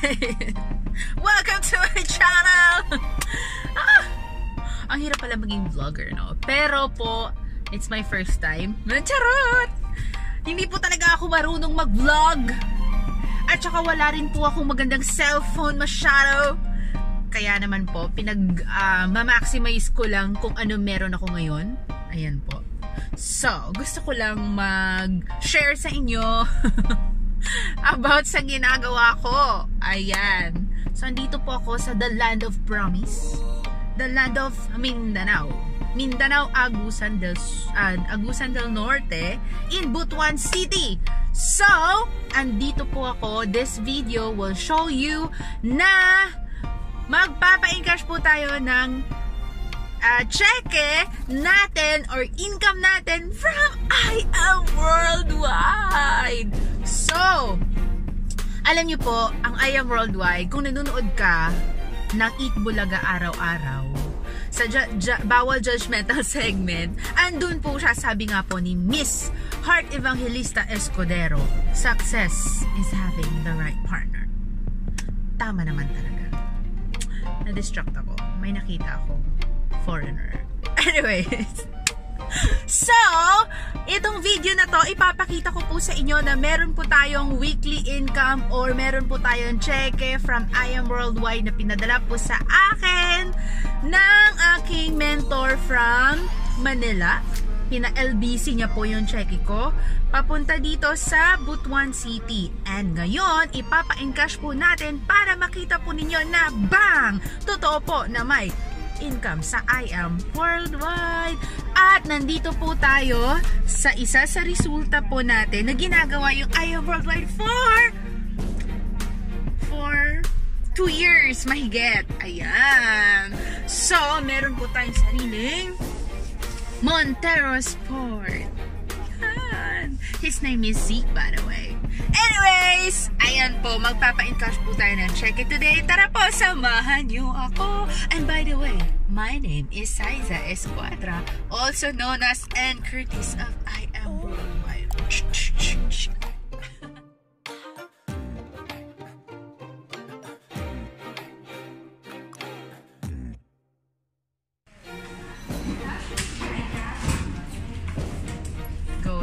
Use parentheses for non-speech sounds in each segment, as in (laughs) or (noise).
(laughs) Welcome to my channel! (laughs) ah, ang hirap pala maging vlogger, no? Pero po, it's my first time. (laughs) Charot! Hindi po talaga ako marunong mag-vlog. At saka wala rin po akong magandang cellphone masyado. Kaya naman po, pinag-maximize ah, uh, ko lang kung ano meron ako ngayon. Ayan po. So, gusto ko lang mag-share sa inyo. (laughs) about sa ginagawa ko. Ayan. So, andito po ako sa The Land of Promise. The Land of Mindanao. Mindanao, Agusan del, uh, Agusan del Norte in Butuan City. So, andito po ako. This video will show you na magpapa-encash po tayo ng uh, cheque natin or income natin from I Am Worldwide. So, alam niyo po, ang I Am Worldwide, kung nanonood ka ng Eat Bulaga araw-araw, sa ju ju bawal judgmental (laughs) segment, andun po siya, sabi nga po ni Miss Heart Evangelista Escudero, success is having the right partner. Tama naman talaga. Na-distract ako. May nakita ako foreigner. (laughs) Anyways, So, itong video na to, ipapakita ko po sa inyo na meron po tayong weekly income or meron po tayong cheque from I Am Worldwide na pinadala po sa akin ng aking mentor from Manila. Pina-LBC niya po yung cheque ko. Papunta dito sa Butuan City. And ngayon, ipapa-encash po natin para makita po ninyo na bang! Totoo po na may income sa I Am Worldwide. At nandito po tayo sa isa sa resulta po natin na ginagawa yung I Am Worldwide for for 2 years mahigit. Ayan. So, meron po tayong sariling Montero Sport. Ayan. His name is Zeke, by the way. Anyways, ayan po, magpapa-encash po tayo ng check it today. Tara po, samahan niyo ako. And by the way, my name is Saiza Esquadra, also known as Ann Curtis of I Am Worldwide.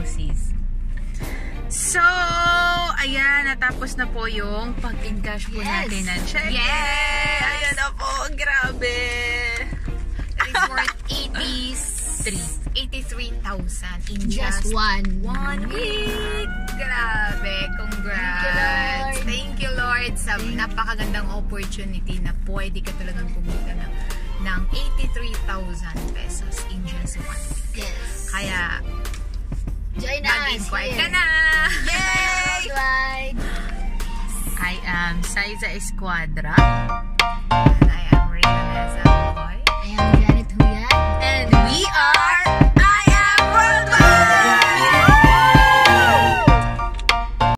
Go, sis. So, ayan, natapos na po yung pag-encash po Yes. natin ng check. Yes! Ayan na po, grabe. It is worth 83 83,000 in Just just, one. one week. Grabe. Congrats. Thank you, Lord. Sa napakagandang opportunity na pwede ka talagang kumita ng, ng 83,000 pesos in just one week. Yes. Kaya, Nice. Inquired ka na. Yay! (laughs) Worldwide. I am Saiza Esquadra. And I am Rina Neza.